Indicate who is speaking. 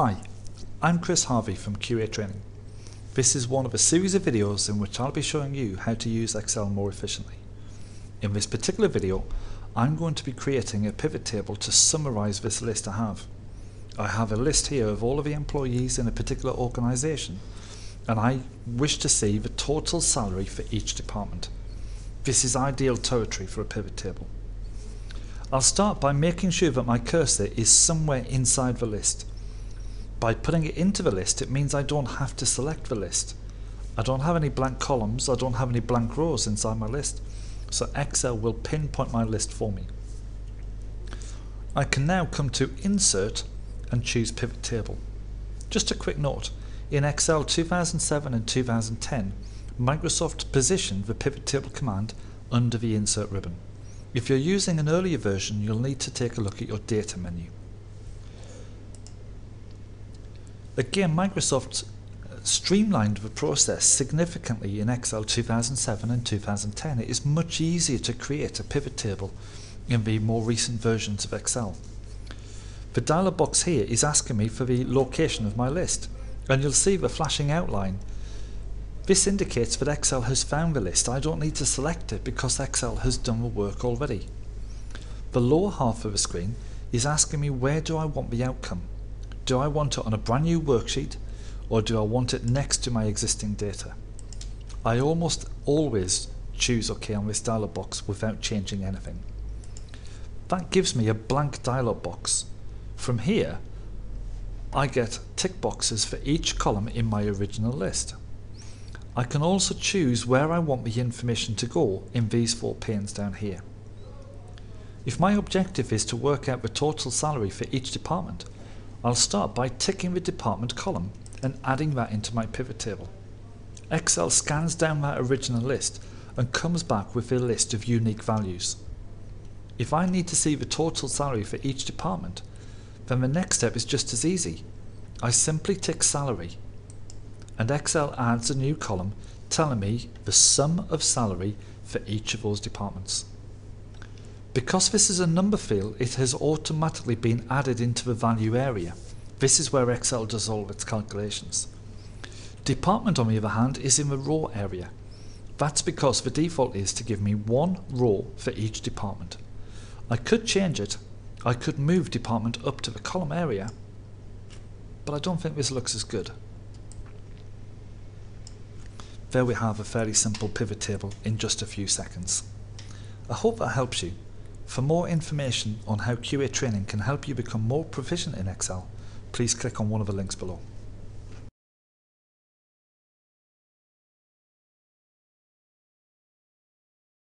Speaker 1: Hi, I'm Chris Harvey from QA Training. This is one of a series of videos in which I'll be showing you how to use Excel more efficiently. In this particular video, I'm going to be creating a pivot table to summarize this list I have. I have a list here of all of the employees in a particular organization and I wish to see the total salary for each department. This is ideal territory for a pivot table. I'll start by making sure that my cursor is somewhere inside the list by putting it into the list, it means I don't have to select the list. I don't have any blank columns, I don't have any blank rows inside my list. So Excel will pinpoint my list for me. I can now come to Insert and choose Pivot Table. Just a quick note, in Excel 2007 and 2010, Microsoft positioned the Pivot Table command under the Insert ribbon. If you're using an earlier version, you'll need to take a look at your Data menu. Again, Microsoft uh, streamlined the process significantly in Excel 2007 and 2010. It is much easier to create a pivot table in the more recent versions of Excel. The dialog box here is asking me for the location of my list and you'll see the flashing outline. This indicates that Excel has found the list. I don't need to select it because Excel has done the work already. The lower half of the screen is asking me where do I want the outcome. Do I want it on a brand new worksheet or do I want it next to my existing data? I almost always choose OK on this dialog box without changing anything. That gives me a blank dialog box. From here, I get tick boxes for each column in my original list. I can also choose where I want the information to go in these four panes down here. If my objective is to work out the total salary for each department, I'll start by ticking the department column and adding that into my pivot table. Excel scans down that original list and comes back with a list of unique values. If I need to see the total salary for each department, then the next step is just as easy. I simply tick salary and Excel adds a new column telling me the sum of salary for each of those departments. Because this is a number field, it has automatically been added into the value area. This is where Excel does all of its calculations. Department on the other hand is in the row area. That's because the default is to give me one row for each department. I could change it. I could move department up to the column area, but I don't think this looks as good. There we have a fairly simple pivot table in just a few seconds. I hope that helps you. For more information on how QA training can help you become more proficient in Excel, please click on one of the links below.